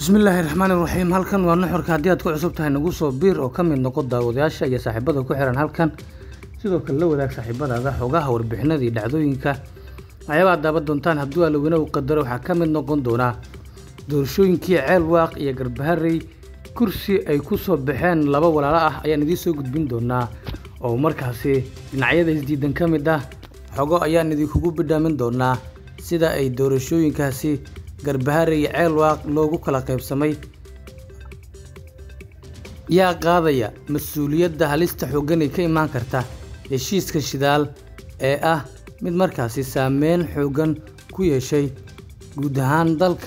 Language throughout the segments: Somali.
bismillaahi raxmaani raxiim halkan waa nuxurka haddii aad ku cusub tahay nagu soo biir oo ka mid noqo daawadayaasha iyo saaxiibada ku xiran halkan. Sidoo kale la wadaag saaxiibadaada xogaha warbixinada iyo dhacdooyinka. Waxyaaba aad daaban doontaan hadduu alaweyne uu qadaro waxaa ka mid noqon doonaa doorashooyinkii ceel waaq iyo garbaharey kursi ay ku soo baxeen laba walaalo ah ayaan idiin soo gudbin doonaa. Oo markaasi dhinacyada isdiidan ka mid ah xogo ayaan idinkugu bidhaamin doonaa. Sida ay doorashooyinkaasi garbaharey iyo ceel waaq loogu kala qaybsamay. Yaa qaadaya mas'uuliyadda halista xooggan ay ka imaan karta heshiiska shidaal ee ah mid markaasi saameyn xooggan ku yeeshay. Guud ahaan dalka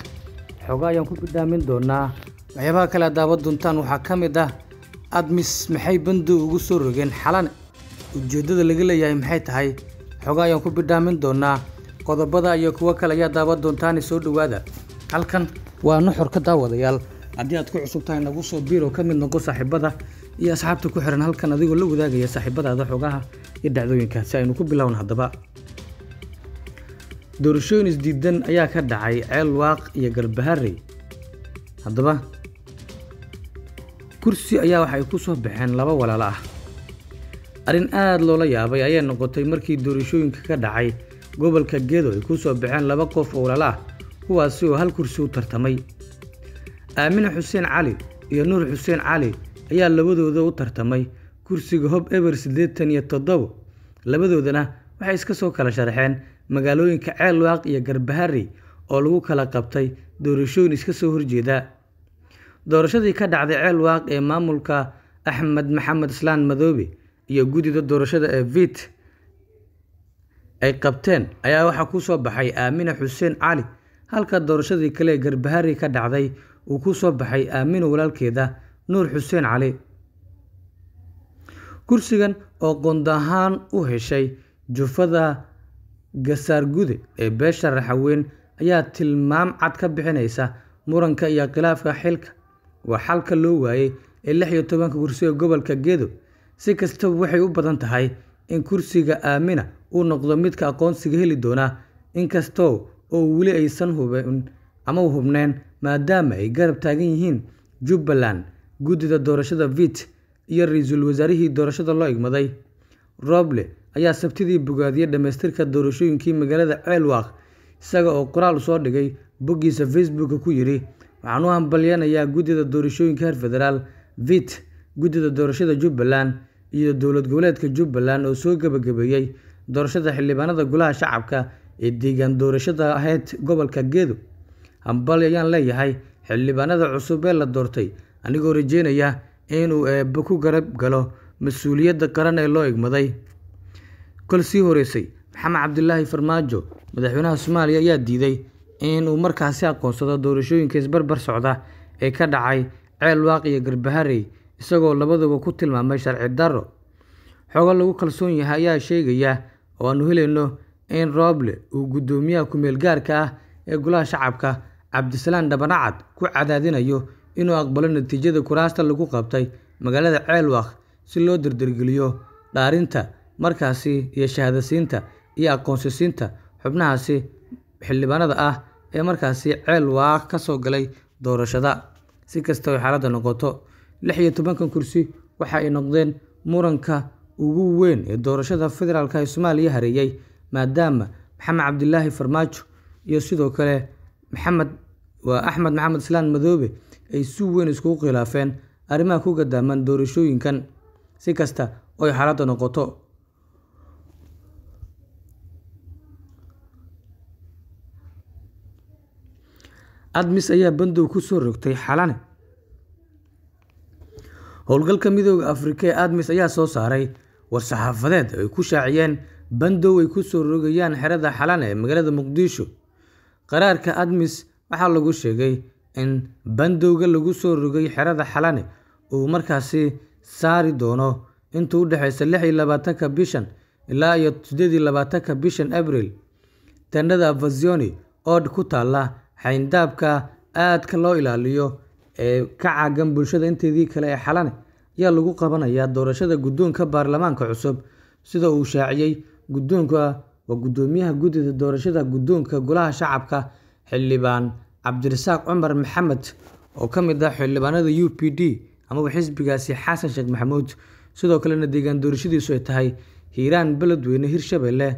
xogo ayaan ku bidhaamin doonaa. Waxyaabaha kale aad daawan doontaan waxaa ka mid ah admis maxay bandow ugu soo rogeen xalane ujeeddada laga leeyahay maxay tahay? Xogo ayaan ku bidhaamin doonaa qodobada iyo kuwo kale ayaa daawan doontaani soo dhowaada. Halkan waa nuxurka daawadayaal. Haddii aad ku cusub tahay nagu soo biir oo ka mid noqo saaxiibada iyo asxaabta ku xiran halkan adigoo la wadaagaya saaxiibadaada xogaha iyo dhacdooyinka si aynu ku bilowna haddaba. Doorashooyin isdiidan ayaa ka dhacay ceel waaq iyo garbaharey haddaba kursi ayaa waxay ku soo baxeen laba walaalo ah. Arrin aada loola yaabay ayay noqotay markii doorashooyinka ka dhacay gobolka gedo ay ku soo baxeen laba qof oo walaalo ah kuwaasi oo hal kursi u tartamay. Aamine xuseen cali iyo nuur xuseen cali ayaa labadooda u tartamay kursiga hob eber siddeetan iyo toddobo. Labadoodana waxay iska soo kala sharaxeen magaalooyinka ceel waaq iyo garbaharey oo lagu kala qabtay doorashooyin iska soo horjeeda. Doorashadii ka dhacday ceel waaq ee maamulka axmed maxamed islaan madoobe iyo guddida doorashada ee vit ay qabteen ayaa waxaa ku soo baxay aamine xuseen cali. Halka doorashadii kale ee garbaharey ka dhacday uu ku soo baxay aamino walaalkeeda nuur xuseen cali. Kursigan oo qondo ahaan u heshay jufada gasaargude ee beesha raxaweyn ayaa tilmaam cad ka bixinaysa muranka iyo khilaafka xilka. Waa xalka loo waayey ee lix iyo tobanka kursi ee gobolka gedo si kastaba waxay u badan tahay in kursiga aamina uu noqdo midka aqoonsiga heli doona. Inkastoo oo weli aysan hubin ama hubneen maadaama ay garab taagan yihiin jubbaland guddida doorashada vit iyo ra'iisul wasaarihii doorashada loo igmaday. Roble ayaa sabtidii bogaadiyey dhammaystirka doorashooyinkii magaalada ceelwaaq isaga oo qoraal soo dhigay boggiisa facebooka ku yidhi waxaan u hambalyanayaa guddida doorashooyinka heer federaal vit guddida doorashada jubbaland iyo dowlad goboleedka jubbaland oo soo gebagabeeyey doorashada xildhibaanada golaha shacabka ee deegaan doorashada ahayd gobolka gedo hambali ayaan leeyahay xildhibaanada cusub ee la doortay anigoo rajeynaya inuu eebbe ku garab galo mas'uuliyadda qaran ee loo igmaday kol sii horeysay maxamed cabdilaahi farmaajo madaxweynaha soomaaliya ayaa diiday inuu markaasi aqoonsado doorashooyinka isbarbar socda ee ka dhacay ceel waaq iyo garbaharey isagoo labaduba ku tilmaamay sharci darro. Xogo lagu kalsoon yahay ayaa sheegaya oo aanu helayno in roble uu guddoomiyaha ku-meel gaarka ah ee golaha shacabka cabdisalaan dhabanacad ku cadaadinayo inuu aqbalo natiijada kuraasta lagu qabtay magaalada ceelwaaq si loo dardargeliyo dhaarinta markaasi iyo shahaadasiinta iyo aqoonsisiinta xubnahaasi xildhibaanada ah ee markaasi ceel waaq ka soo galay doorashada. Si kasta ay xaaladda noqoto lix iyo tobankan kursi waxa ay noqdeen muranka ugu weyn ee doorashada federaalk ee soomaaliya hareeyey maadaama maxamed cabdilaahi farmaajo iyo sidoo kale maxamed waa axmed maxamed islaan madoobe ay si weyn iskugu khilaafeen arrimaha ku gadaaman doorashooyinkan. Si kasta oo ay xaaladda noqoto. Admis ayaa bandow ku soo rogtay xalane howlgalka midooda afrika ee admis ayaa soo saaray. War-saxaafadeed ay ku shaaciyeen bandow ay ku soo rogayaan xerada xalane ee magaalada muqdisho. Qaraarka admis waxaa lagu sheegay in bandowga lagu soo rogay xerada xalane uu markaasi saari doono. Intuu u dhexeysa lix iyo labaatanka bishan ilaa iyo sideed iyo labaatanka bishan abril tendhada avazioni ood ku taalla xayndaabka aadka loo ilaaliyo ee ka caagan bulshada inteedii kale ee xalane ayaa lagu qabanayaa doorashada guddoonka baarlamaanka cusub. Sida uu shaaciyey guddoonka waa guddoomiyaha guddida doorashada guddoonka golaha shacabka xildhibaan cabdirasaaq cumar maxamed oo ka mid ah xildhibaanada u p d amaba xisbigaasi xasan sheekh maxamuud. Sidoo kalena deegaan doorashadiisu ay tahay hiiraan beledweyne hirshabelle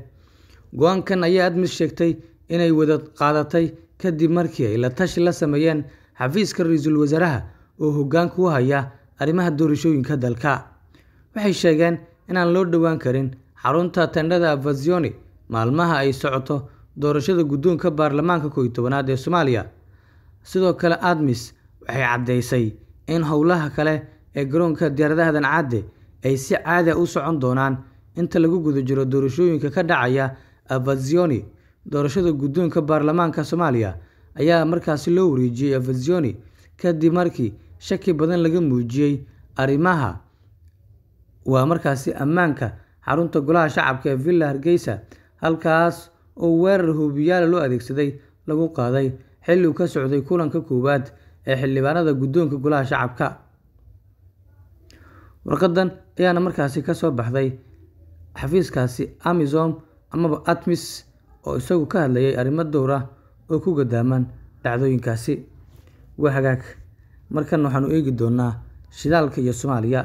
go'aankan ayaa admis sheegtay inay wada qaadatay kadib markii ay la tashi la sameeyeen xafiiska ra'iisul wasaaraha oo hoggaanka u haya arrimaha doorashooyinka dalka. Waxay sheegeen inaan loo dhowaan karin xarunta tendhada avazioni maalmaha ay socoto doorashada guddoonka baarlamaanka kooiyi tobanaad ee soomaaliya. Sidoo kale admis waxay caddeysay in howlaha kale ee garoonka diyaaradaha dancadde ay si caadi a u socon doonaan inta lagu guda jiro doorashooyinka ka dhacaya avazioni doorashada guddoonka baarlamaanka soomaaliya ayaa markaasi loo wareejiyey avazioni kadib markii shaki badan laga muujiyey arrimaha. Waa markaasi ammaanka xarunta golaha shacabka ee villa hargeysa halkaas oo weerar hoobiyaala loo adeegsaday lagu qaaday xilli uu ka socday kulanka koowaad ee xildhibaanada guddoonka golaha shacabka. Warqadan ayaana markaasi ka soo baxday xafiiskaasi amison amaba atmis oo isagu ka hadlayay arrimo dowr ah oo ku gadaaman dhacdooyinkaasi. Waa hagaag. Markan waxaanu eegi doonaa shidaalka iyo soomaaliya.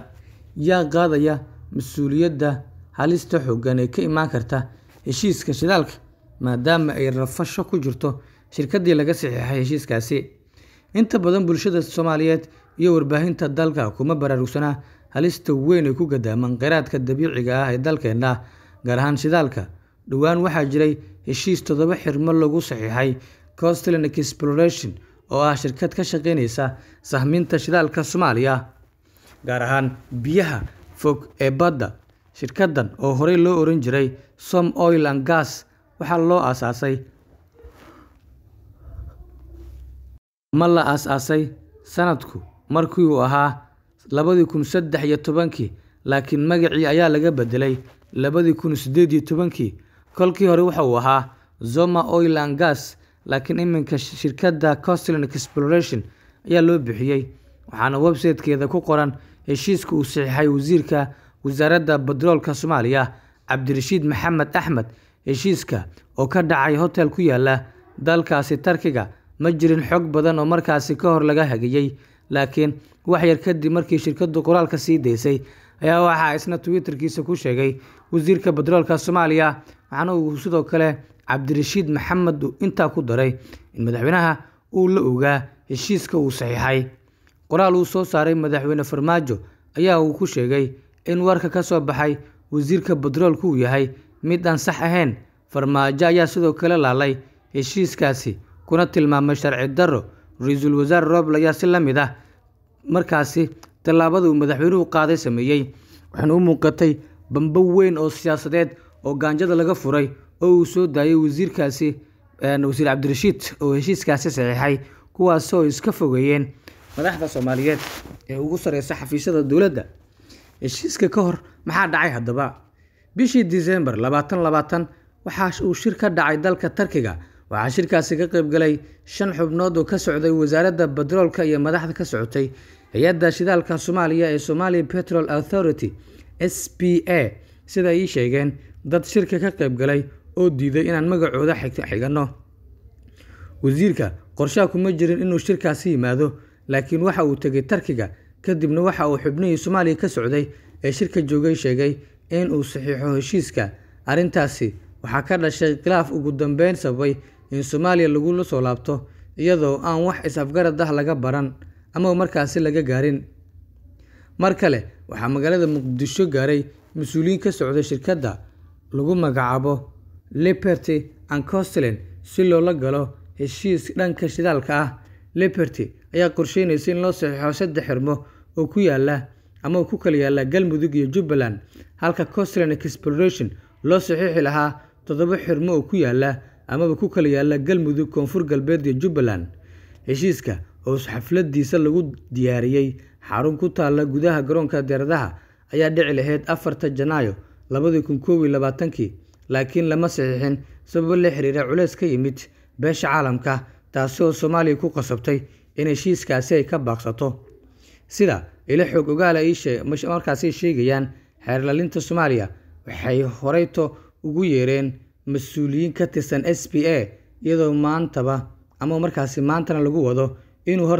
Yaa qaadaya mas'uuliyadda halista xooggan ee ka imaan karta heshiiska shidaalka maadaama ay rafasho ku jirto shirkaddii laga saxiixay heshiiskaasi. Inta badan bulshada soomaaliyeed iyo warbaahinta dalka kuma baraarugsanaa halista weyn ay ku gadaaman kheyraadka dabiiciga ah ee dalkeenna gaar ahaan shidaalka dhowaan waxaa jiray heshiis toddoba xirmo lagu saxiixay costland exploration oo ah shirkad ka shaqeyneysa sahminta shidaalka soomaaliya gaar ahaan biyaha fog ee badda. Shirkaddan oo horey loo oran jiray som oil and gas waxaa loo aasaasay ma la aas-aasay sanadku markii uu ahaa labadii kun saddex iyo tobankii laakiin magacii ayaa laga bedelay labadii kun sideed iyo tobankii kolkii hore waxa uu ahaa zoma oil and gas laakiin iminka shirkadda costland exploration ayaa loo bixiyey waxaana websitekeeda ku qoran heshiiska uu saxiixay wasiirka wasaaradda batroolka soomaaliya cabdirashiid maxamed axmed. Heshiiska oo ka dhacay hotel ku yaalla dalkaasi tarkiga ma jirin xog badan oo markaasi ka hor laga hagiyey laakiin wax yar kadib markii shirkaddu qoraalka sii daysay ayaa waxaa isna twitterkiisa ku sheegay wasiirka batroolka soomaaliya waxaana uu sidoo kale cabdirashiid maxamed intaa ku daray in madaxweynaha uu la ogaa heshiiska uu saxiixay. Qoraal uu soo saaray madaxweyne farmaajo ayaa uu ku sheegay in warka ka soo baxay wasiirka batroolku uu yahay mid aan sax ahayn. Farmaajo ayaa sidoo kale laalay heshiiskaasi kuna tilmaamay sharci darro. Ra'iisul wasaare roble ayaa si la mid ah markaasi tallaabada uu madaxweynuhu qaaday sameeyey. Waxaana u muuqatay bambo weyn oo siyaasadeed oo gaanjada laga furay oo uu soo daayay wasiirkaasi wasiir cabdirashiid oo heshiiskaasi saxiixay kuwaas oo iska fogeeyeen madaxda soomaaliyeed ee ugu sareysa xafiisyada dowladda. Heshiiska ka hor maxaa dhacay haddaba? Bishii disembar labaatan labaatan waxaa uu shir ka dhacay dalka tarkiga waxaa shirkaasi ka qaybgalay shan xubnood oo ka socday wasaaradda batroolka iyo madaxda ka socotay hay'adda shidaalka soomaaliya ee somali petrol authority s p a sida ay sheegeen dad shirka ka qaybgalay oo diiday inaan magacooda xigano. Wasiirka qorshaha kuma jirin inuu shirkaasi yimaado laakiin waxa uu tegay tarkiga kadibna waxa uu xubnihii soomaaliya ka socday ee shirka joogay sheegay in uu saxiixo heshiiska. Arrintaasi waxaa ka dhashay khilaaf ugu dambeyn sababay in soomaaliya lagula soo laabto iyadoo aan wax is-afgarad ah laga baran ama markaasi laga gaarin. Mar kale waxaa magaalada muqdisho gaaray mas'uuliyiin ka socday shirkadda lagu magacaabo liberty and costland si loola galo heshiis dhanka shidaalka ah. Liberty ayaa qorsheynaysa in loo saxiixo saddex xirmo oo ku yaalla ama ku kala yaalla galmudug iyo jubbaland halka costland exploration loo saxiixi lahaa toddoba xirmo oo ku yaalla amaba ku kala yaalla galmudug koonfur galbeed iyo jubbaland. Heshiiska oo xafladiisa lagu diyaariyey. Xarun ku taalla gudaha garoonka diyaaradaha ayaa dhici lahayd afarta janaayo labadii kun koob iyo labaatankii laakiin lama saxiixin sababo la xiriira culeys ka yimid beesha caalamka taasi oo soomaaliya ku qasabtay in heshiiskaasi ay ka baaqsato. Sida ilo xoog ogaala markaasi sheegayaan xeerlalinta soomaaliya waxay horeyto ugu yeereen mas'uuliyiin ka tirsan s b a iyadoo maantaba ama markaasi maantana lagu wado inuu hor